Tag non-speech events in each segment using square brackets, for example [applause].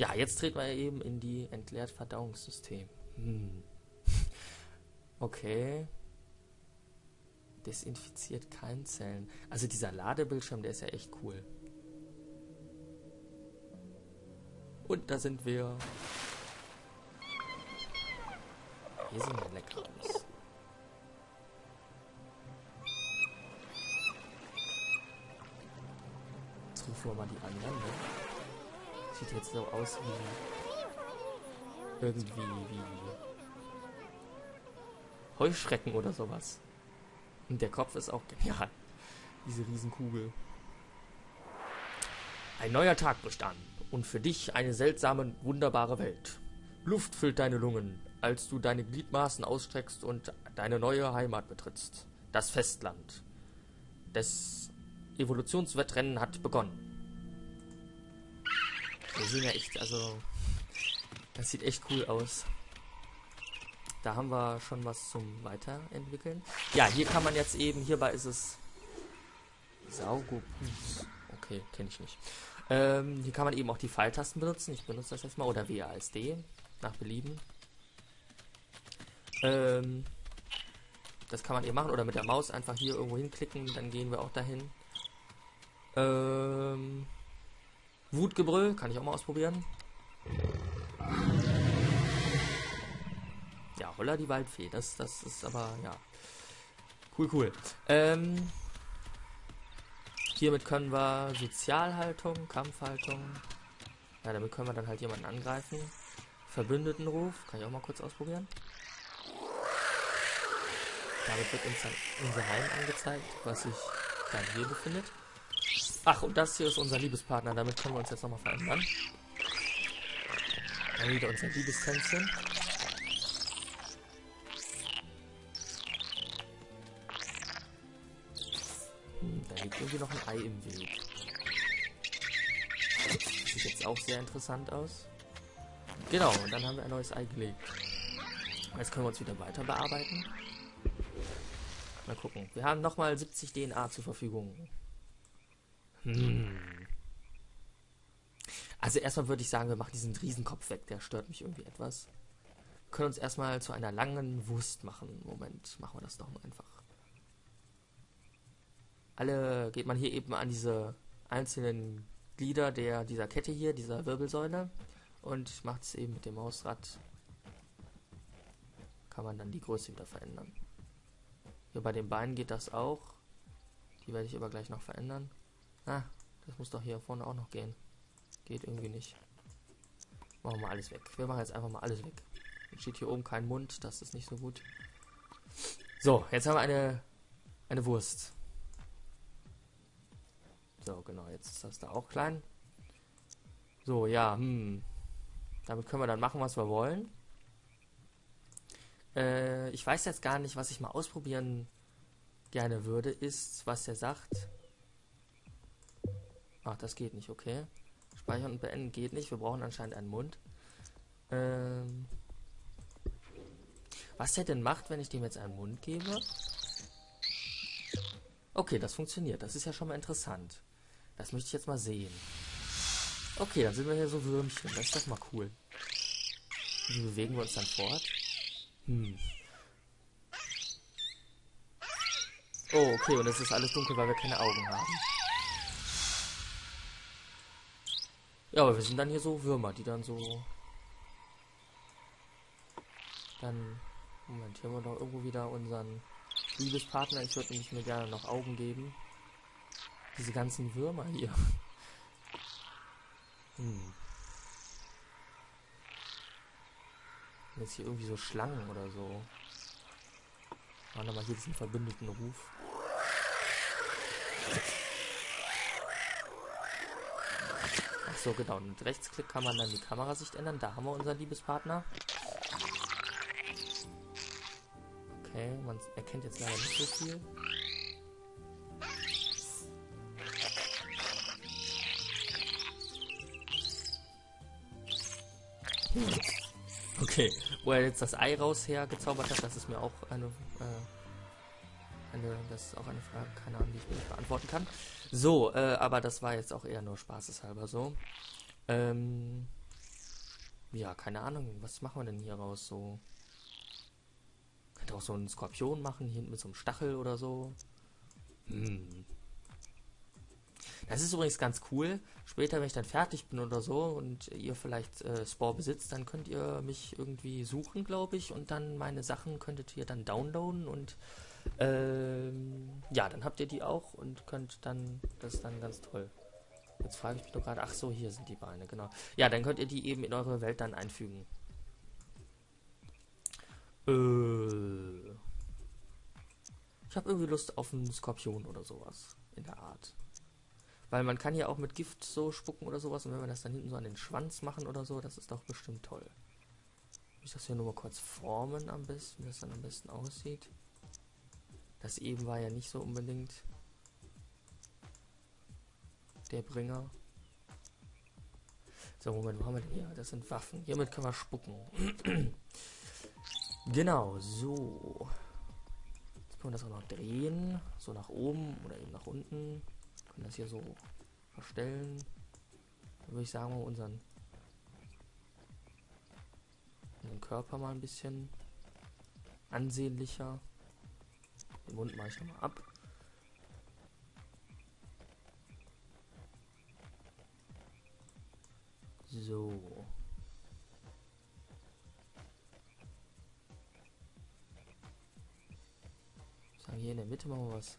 Ja, jetzt treten wir eben in die entleert Verdauungssystem. Hm. [laughs] Okay. Desinfiziert Keimzellen. Also dieser Ladebildschirm, der ist ja echt cool. Und da sind wir. Hier sind wir lecker aus. Jetzt rufen wir mal die anderen, ne? Sieht jetzt so aus wie. Irgendwie wie. Heuschrecken oder sowas. Und der Kopf ist auch genial. [laughs] Diese Riesenkugel. Ein neuer Tag bestand und für dich eine seltsame, wunderbare Welt. Luft füllt deine Lungen, als du deine Gliedmaßen ausstreckst und deine neue Heimat betrittst. Das Festland. Das Evolutionswettrennen hat begonnen. Wir sehen ja echt, also. Das sieht echt cool aus. Da haben wir schon was zum Weiterentwickeln. Ja, hier kann man jetzt eben, hierbei ist es Saugopus. Okay, kenne ich nicht. Ähm, hier kann man eben auch die Pfeiltasten benutzen. Ich benutze das jetzt mal. Oder WASD. Nach Belieben. Ähm, das kann man eben machen. Oder mit der Maus einfach hier irgendwo hinklicken. Dann gehen wir auch dahin. Ähm, Wutgebrüll. Kann ich auch mal ausprobieren. Ja, Holla die Waldfee. Das, das ist aber, ja. Cool, cool. Ähm, Hiermit können wir Sozialhaltung, Kampfhaltung. Ja, damit können wir dann halt jemanden angreifen. Verbündetenruf, kann ich auch mal kurz ausprobieren. Damit wird uns dann unser Heim angezeigt, was sich dann hier befindet. Ach, und das hier ist unser Liebespartner, damit können wir uns jetzt nochmal verändern. Dann wieder unser Liebestänzchen. liegt irgendwie noch ein Ei im Weg. Sieht jetzt auch sehr interessant aus. Genau, und dann haben wir ein neues Ei gelegt. Jetzt können wir uns wieder weiter bearbeiten. Mal gucken. Wir haben nochmal 70 DNA zur Verfügung. Hm. Also erstmal würde ich sagen, wir machen diesen Riesenkopf weg. Der stört mich irgendwie etwas. Wir können uns erstmal zu einer langen Wurst machen. Moment, machen wir das doch mal einfach alle geht man hier eben an diese einzelnen Glieder der dieser Kette hier, dieser Wirbelsäule und macht es eben mit dem Mausrad. Kann man dann die Größe wieder verändern. Hier bei den Beinen geht das auch. Die werde ich aber gleich noch verändern. Ah, das muss doch hier vorne auch noch gehen. Geht irgendwie nicht. Machen wir mal alles weg. Wir machen jetzt einfach mal alles weg. Jetzt steht hier oben kein Mund, das ist nicht so gut. So, jetzt haben wir eine, eine Wurst. So, genau, jetzt ist das da auch klein. So, ja, hm. Damit können wir dann machen, was wir wollen. Äh, ich weiß jetzt gar nicht, was ich mal ausprobieren gerne würde, ist, was der sagt. Ach, das geht nicht, okay. Speichern und beenden geht nicht. Wir brauchen anscheinend einen Mund. Ähm, was der denn macht, wenn ich dem jetzt einen Mund gebe? Okay, das funktioniert. Das ist ja schon mal interessant. Das möchte ich jetzt mal sehen. Okay, dann sind wir hier so Würmchen. Das ist doch mal cool. Wie bewegen wir uns dann fort? Hm. Oh, okay, und es ist alles dunkel, weil wir keine Augen haben. Ja, aber wir sind dann hier so Würmer, die dann so... Dann... Moment, hier haben wir doch irgendwo wieder unseren Liebespartner. Ich würde nämlich mir gerne noch Augen geben. Diese ganzen Würmer hier. Hm. Jetzt hier irgendwie so Schlangen oder so. Machen wir mal hier diesen verbündeten Ruf. Ach so, genau. Mit Rechtsklick kann man dann die Kamerasicht ändern. Da haben wir unseren Liebespartner. Okay, man erkennt jetzt leider nicht so viel. Okay, wo er jetzt das Ei raus hergezaubert hat, das ist mir auch eine, äh, eine, das ist auch eine Frage, keine Ahnung, die ich mir nicht beantworten kann. So, äh, aber das war jetzt auch eher nur spaßeshalber so. Ähm, ja, keine Ahnung, was machen wir denn hier raus so? Könnte auch so einen Skorpion machen, hier hinten mit so einem Stachel oder so. Hm. Das ist übrigens ganz cool. Später, wenn ich dann fertig bin oder so und ihr vielleicht äh, Spore besitzt, dann könnt ihr mich irgendwie suchen, glaube ich, und dann meine Sachen könntet ihr dann downloaden und ähm, ja, dann habt ihr die auch und könnt dann, das ist dann ganz toll. Jetzt frage ich mich doch gerade, ach so, hier sind die Beine, genau. Ja, dann könnt ihr die eben in eure Welt dann einfügen. Äh, ich habe irgendwie Lust auf einen Skorpion oder sowas in der Art. Weil man kann ja auch mit Gift so spucken oder sowas und wenn wir das dann hinten so an den Schwanz machen oder so, das ist doch bestimmt toll. Ich das hier nur mal kurz formen am besten, wie das dann am besten aussieht. Das eben war ja nicht so unbedingt der Bringer. So, Moment, wo haben wir denn hier? Das sind Waffen. Hiermit können wir spucken. [clears throat] genau, so. Jetzt können wir das auch noch drehen. So nach oben oder eben nach unten können das hier so verstellen. Dann würde ich sagen, unseren, unseren Körper mal ein bisschen ansehnlicher. Den Mund mache ich nochmal ab. So. Sagen hier in der Mitte machen wir was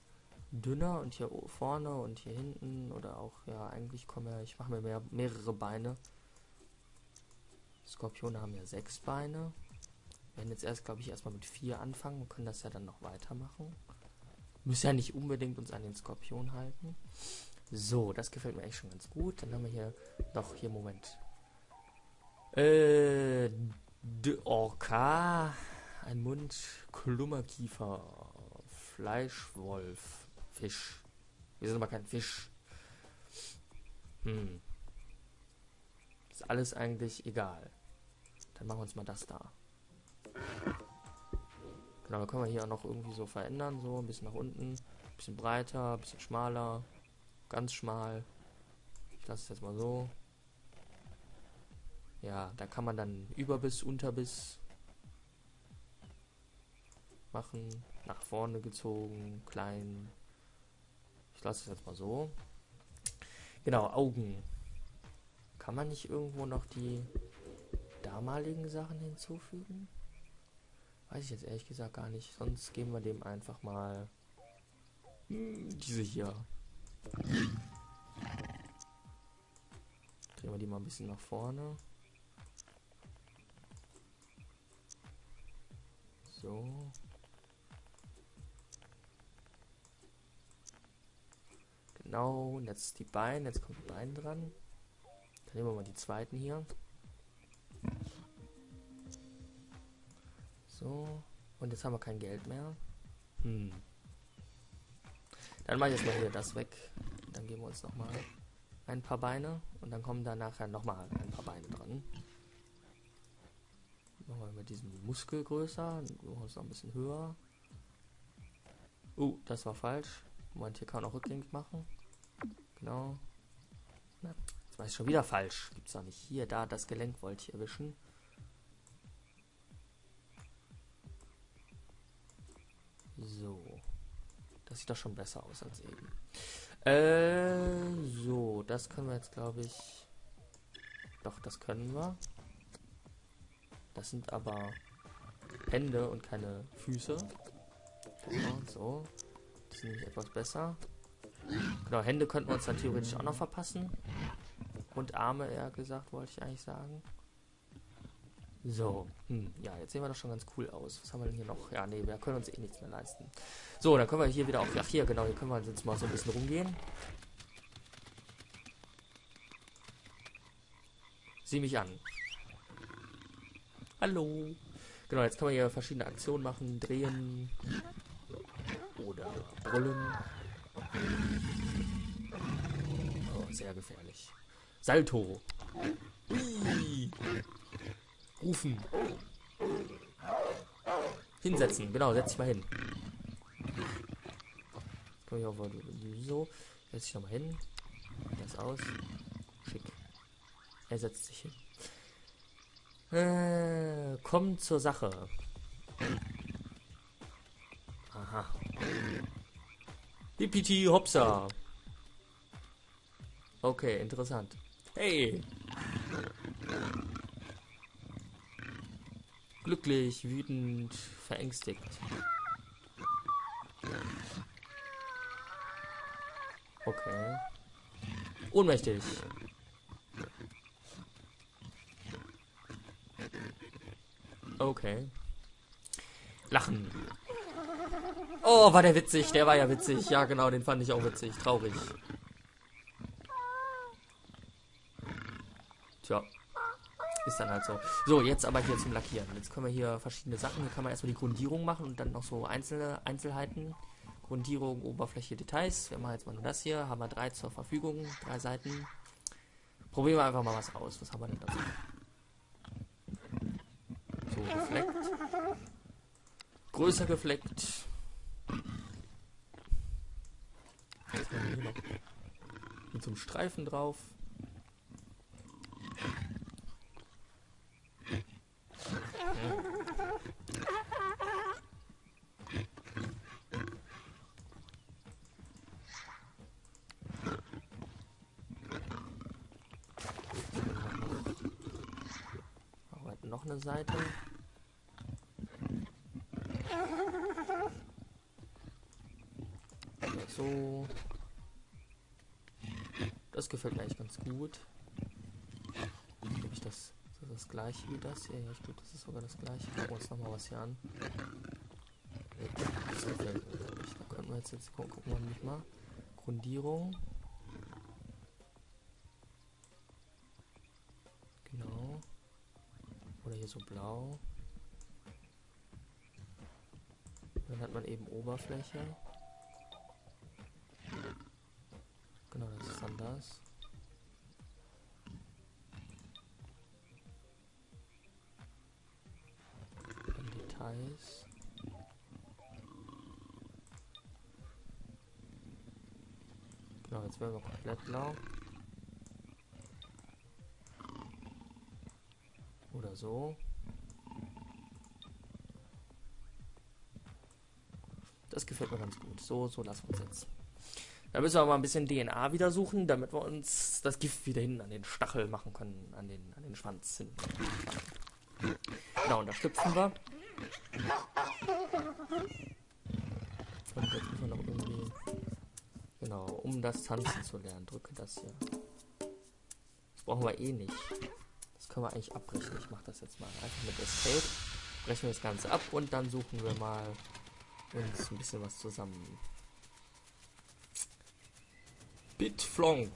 dünner und hier vorne und hier hinten oder auch, ja, eigentlich kommen ja, ich mache mir mehr, mehrere Beine. Skorpione haben ja sechs Beine. Wir werden jetzt erst, glaube ich, erstmal mit vier anfangen und können das ja dann noch weitermachen. Müssen ja nicht unbedingt uns an den Skorpion halten. So, das gefällt mir echt schon ganz gut. Dann haben wir hier doch hier Moment. Äh, de Orca, ein Mund, Klummerkiefer, Fleischwolf, Fisch. Wir sind aber kein Fisch. Hm. Ist alles eigentlich egal. Dann machen wir uns mal das da. Genau, dann können wir hier auch noch irgendwie so verändern, so ein bisschen nach unten, ein bisschen breiter, ein bisschen schmaler, ganz schmal. Ich lasse es jetzt mal so. Ja, da kann man dann Überbiss, Unterbiss machen, nach vorne gezogen, klein, ich lasse es jetzt mal so. Genau, Augen. Kann man nicht irgendwo noch die damaligen Sachen hinzufügen? Weiß ich jetzt ehrlich gesagt gar nicht. Sonst geben wir dem einfach mal diese hier. Drehen wir die mal ein bisschen nach vorne. So. Genau, und jetzt die Beine, jetzt kommt die Beine dran. Dann nehmen wir mal die zweiten hier. So, und jetzt haben wir kein Geld mehr. Hm. Dann mache ich jetzt mal hier das weg. Dann geben wir uns noch mal ein paar Beine und dann kommen da nachher noch mal ein paar Beine dran. Machen wir mit diesem Muskel größer, machen wir uns noch ein bisschen höher. Uh, das war falsch. Moment, hier kann man auch rückgängig machen. Genau. Na, jetzt war ich schon wieder falsch. Gibt's auch nicht. Hier, da, das Gelenk wollte ich erwischen. Das sieht doch schon besser aus als eben. Äh, so, das können wir jetzt, glaube ich. Doch, das können wir. Das sind aber Hände und keine Füße. So. Das ist nämlich etwas besser. Genau, Hände könnten wir uns dann theoretisch auch noch verpassen. Und Arme, eher gesagt, wollte ich eigentlich sagen. So, hm, ja, jetzt sehen wir doch schon ganz cool aus. Was haben wir denn hier noch? Ja, nee, wir können uns eh nichts mehr leisten. So, dann können wir hier wieder auf. Ach, hier, genau, hier können wir jetzt mal so ein bisschen rumgehen. Sieh mich an. Hallo. Genau, jetzt kann man hier verschiedene Aktionen machen, drehen oder brüllen. Oh, sehr gefährlich. Salto. Ui. Rufen. Hinsetzen. Genau, setz dich mal hin. So. Setz dich nochmal hin. Das aus. Schick. Er setzt sich hin. Äh, komm zur Sache. Aha. Hippiti hopsa. Okay, interessant. Hey. Glücklich, wütend, verängstigt. Okay. Ohnmächtig. Okay. Lachen. Oh, war der witzig. Der war ja witzig. Ja, genau, den fand ich auch witzig. Traurig. Tja. Ist dann halt so. So, jetzt aber hier zum Lackieren. Jetzt können wir hier verschiedene Sachen. Hier kann man erstmal die Grundierung machen und dann noch so einzelne Einzelheiten. Grundierung, Oberfläche, Details. Wir machen jetzt mal nur das hier. Haben wir drei zur Verfügung. Drei Seiten. Probieren wir einfach mal was aus. Was haben wir denn da? So, gefleckt. Größer gefleckt. Mit so einem Streifen drauf. noch eine Seite. So. Das gefällt mir eigentlich ganz gut. Ich das, das das gleiche wie das hier? Ja, stimmt, das ist sogar das gleiche. Gucken wir uns nochmal was hier an. Das gefällt mir. Da können wir jetzt, jetzt gucken, gucken wir nicht mal. Grundierung. So blau. Dann hat man eben Oberfläche. Genau, das ist dann das. Details. Genau, jetzt werden wir komplett blau. Oder so. Das gefällt mir ganz gut. So, so lassen wir es jetzt. Da müssen wir mal ein bisschen DNA wieder suchen, damit wir uns das Gift wieder hinten an den Stachel machen können, an den, an den Schwanz hinten. Genau, und da schlüpfen wir. Und jetzt müssen wir noch irgendwie. Genau, um das Tanzen zu lernen, drücke das hier. Das brauchen wir eh nicht. Können wir eigentlich abbrechen. Ich mache das jetzt mal einfach mit Escape. Brechen wir das Ganze ab und dann suchen wir mal uns ein bisschen was zusammen. Bitflonk.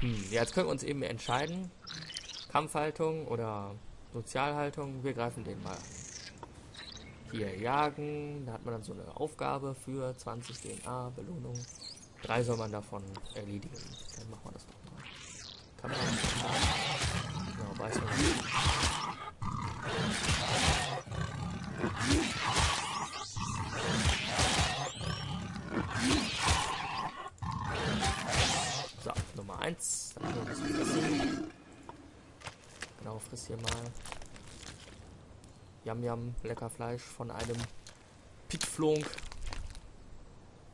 Hm, jetzt können wir uns eben entscheiden. Kampfhaltung oder Sozialhaltung. Wir greifen den mal. Hier jagen. Da hat man dann so eine Aufgabe für 20 DNA Belohnung. Drei soll man davon erledigen. Dann machen wir das doch mal. Kann man weiß man nicht. So, Nummer 1. Genau, friss hier mal. Yam Yam, lecker Fleisch von einem Pitflunk.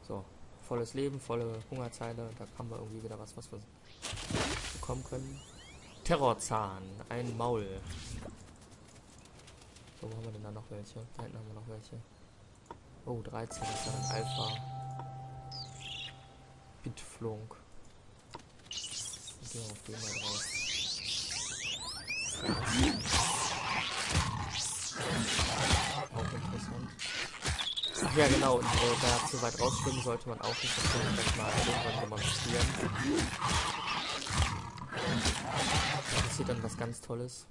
So, volles Leben, volle Hungerzeile. Da haben wir irgendwie wieder was, was wir bekommen können. Terrorzahn, ein Maul. So, wo haben wir denn da noch welche? Da hinten haben wir noch welche. Oh, 13 ist ja ein Alpha. Bitflunk. Gehen wir auf den mal drauf. Auch interessant. Ach ja, genau, und äh, da zu weit rausschwimmen sollte man auch nicht. Das mal irgendwann demonstrieren. Passiert dann was ganz Tolles.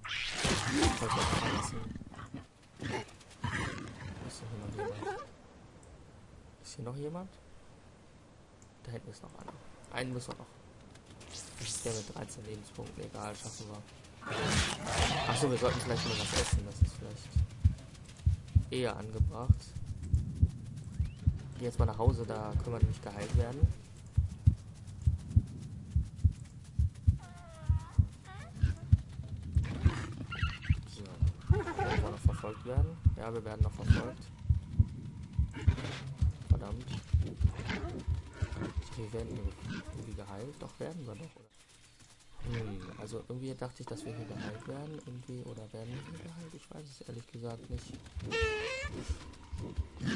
Ist hier noch jemand? Da hinten ist noch einer. Einen müssen wir noch. Das ist der mit 13 Lebenspunkten. Egal, schaffen wir. Achso, wir sollten vielleicht mal was essen. Das ist vielleicht eher angebracht. Geh jetzt mal nach Hause, da können wir nämlich geheilt werden. Verfolgt werden. Ja, wir werden noch verfolgt. Verdammt. Wir werden irgendwie geheilt. Doch, werden wir doch, oder? Hm, also irgendwie dachte ich, dass wir hier geheilt werden. Irgendwie, oder werden wir hier geheilt? Ich weiß es ehrlich gesagt nicht.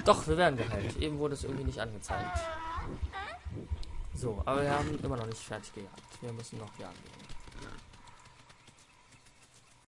Doch, wir werden geheilt. Eben wurde es irgendwie nicht angezeigt. So, aber wir haben immer noch nicht fertig gejagt. Wir müssen noch jagen.